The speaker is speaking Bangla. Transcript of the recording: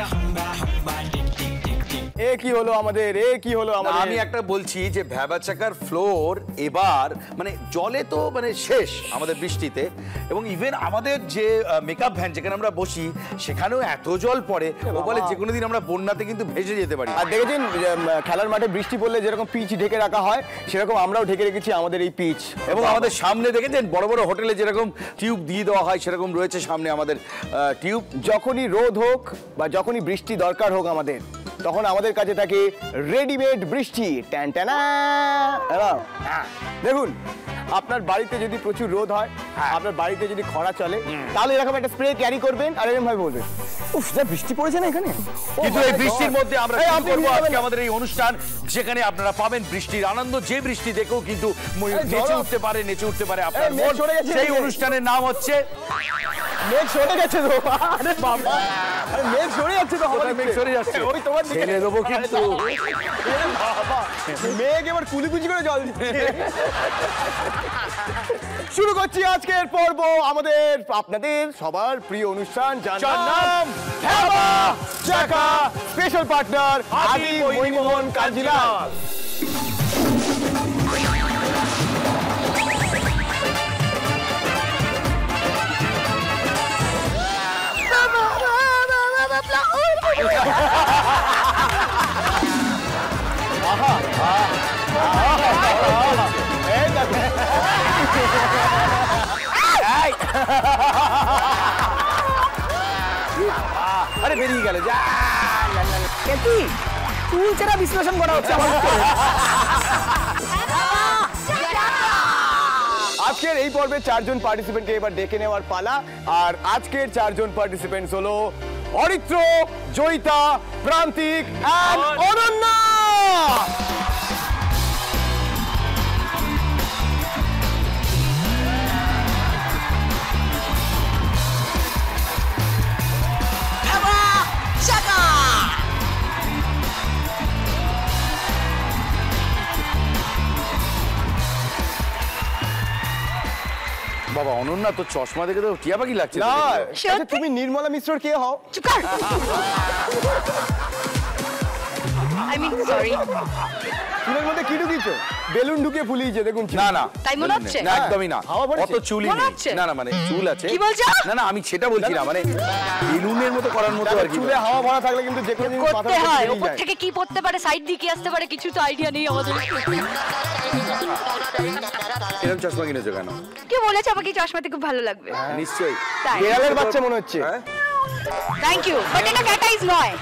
成 এ কি হলো আমাদের? এ কি হলো আমাদের? আমি একটা বলছি যে ভ্যাবা চাকার ফ্লোর এবার মানে জলে তো মানে শেষ আমাদের বৃষ্টিতে এবং ইভেন আমাদের যে মেকআপ ভ্যান যেখানে আমরা বসি সেখানেও এত জল পড়ে ও বলে যে কোনো দিন আমরা বন্যাতে কিন্তু ভেসে যেতে পারি। আর দেখেছেন খেলার মাঠে বৃষ্টি পড়লে যেরকম পিচ ঢেকে রাখা হয় সেরকম আমরাও ঢেকে রেখেছি আমাদের এই পিচ। এবং আমাদের সামনে দেখেছেন বড় বড় হোটেলে যেরকম টিউব দিয়ে দেওয়া হয় সেরকম রয়েছে সামনে আমাদের টিউব। যখনই রোদ হোক বা যখনই বৃষ্টি দরকার হোক আমাদের তখন আমাদের কাছে থাকে রেডিমেড বৃষ্টি ট্যান ট্যানা হ্যাঁ। দেখুন আপনার বাড়িতে যদি প্রচুর রোদ হয় আপনার বাড়িতে যদি খরা চলে তাহলে এরকম একটা স্প্রে ক্যারি করবেন আর এরকম ভাবে বলবেন। উফ যা বৃষ্টি পড়েছে না এখানে? কিন্তু এই বৃষ্টির মধ্যে আমরা করব আজকে আমাদের এই অনুষ্ঠান যেখানে আপনারা পাবেন বৃষ্টির আনন্দ। যে বৃষ্টি দেখেও কিন্তু নেচে উঠতে পারে নেচে উঠতে পারে আপনার মন। সেই অনুষ্ঠানের নাম হচ্ছে মেঘ সরে গেছে তো। আরে বাবা। আরে মেঘ সরে যাচ্ছে তো। মেঘ সরে যাচ্ছে? ওই তোমার ছেড়ে দেবো কিন্তু। মেঘ এবার কুলিকুচি করে জল দিচ্ছে শুরু করছি আজকের পর্ব আমাদের আপনাদের সবার প্রিয় অনুষ্ঠান যার নাম স্পেশাল পার্টনার আদি মৈমোহন কাঞ্জিলাল আরে বেরিয়ে গেল যা কি চুল চেরা বিশ্লেষণ করা হচ্ছে আমার আজকের এই পর্বে চারজন পার্টিসিপেন্টকে এবার ডেকে নেওয়ার পালা। আর আজকের চারজন পার্টিসিপেন্টস হলো অরিত্র জয়িতা প্রান্তিক অ্যান্ড অনন্যা! বাবা অনন্যা তো চশমা দেখে তো টিয়া পাখি লাগছে না আচ্ছা, তুমি নির্মলা মিশ্রর কে হও? চুপ কর আই মিন সরি চুলের মধ্যে কি ঢুকিয়েছো? বেলুন ঢুকিয়ে ফুলিয়েছে দেখুন না না। তাই মনে হচ্ছে? না, একদমই না। হাওয়া পড়েছে? অত চুলই নেই। না না মানে চুল আছে। কি বলছো? না না আমি সেটা বলছি না মানে বেলুনের মতো করার মতো আর কি চুলে হাওয়া ভরা থাকলে কিন্তু যে কোনো জিনিস করতে হয়। যায়। থেকে কি পড়তে পারে সাইড দিয়ে কি আসতে পারে কিছু তো আইডিয়া নেই আমাদের। এরকম চশমা কিনেছো কেন? কে বলেছে আমাকে চশমাতে খুব ভালো লাগবে। নিশ্চয়ই। তাই। বিড়ালের বাচ্চা মনে হচ্ছে। হ্যাঁ? থ্যাংক ইউ বাট এটা ক্যাটাইজ নয়।